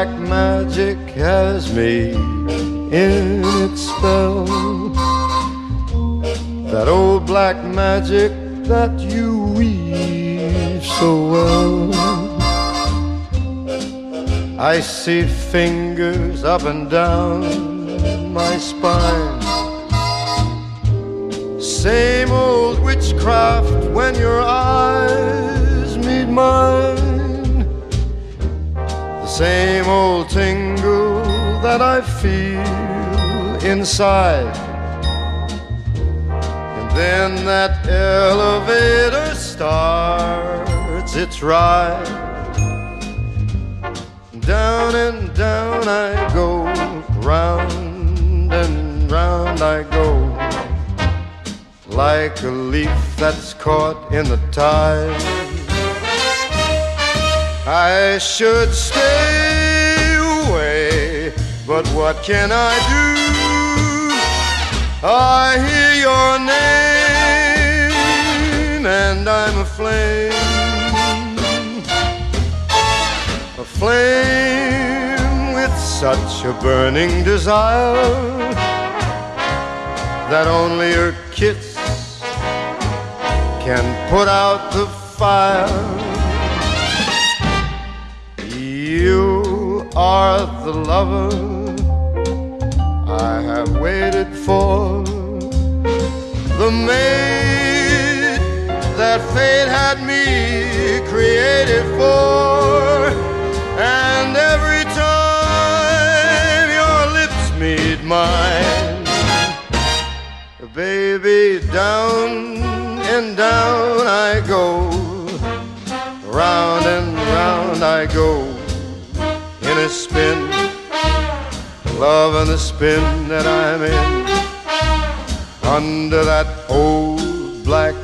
black magic has me in its spell. That old black magic that you weave so well. I see fingers up and down my spine. Same old witchcraft when your eyes meet mine. Same old tingle that I feel inside. And then that elevator starts its ride. Down and down I go, round and round I go, like a leaf that's caught in the tide. I should stay away, but what can I do? I hear your name and I'm aflame. Aflame with such a burning desire that only your kiss can put out the fire. Are the lover I have waited for, the maid that fate had me created for. And every time your lips meet mine, baby, down and down I go, round and round I go spin, loving the spin that I'm in, under that old black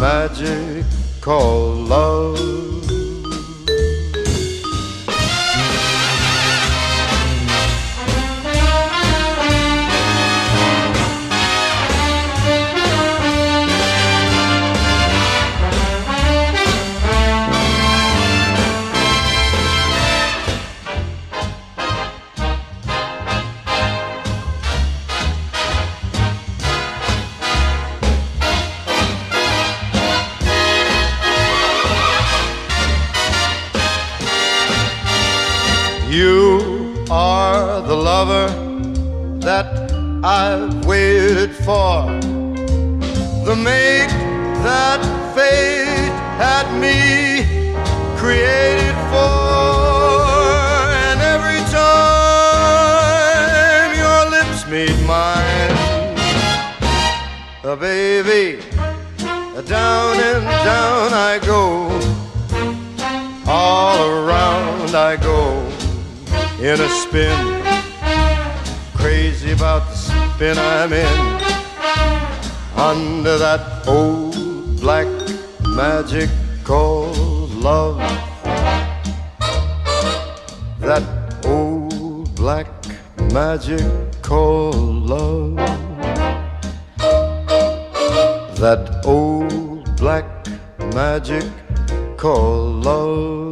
magic called love. Lover that I've waited for, the mate that fate had me created for. And every time your lips meet mine, uh, baby, down and down I go, all around I go in a spin. Spin I'm in. Under that old black magic called love. That old black magic called love. That old black magic called love.